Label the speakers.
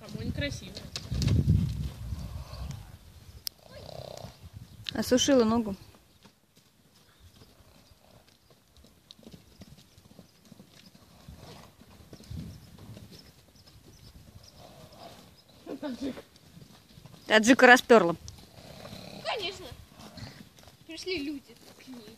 Speaker 1: Огонь красивый.
Speaker 2: Осушила ногу. Таджика расперла.
Speaker 3: Конечно. Пришли люди к ней.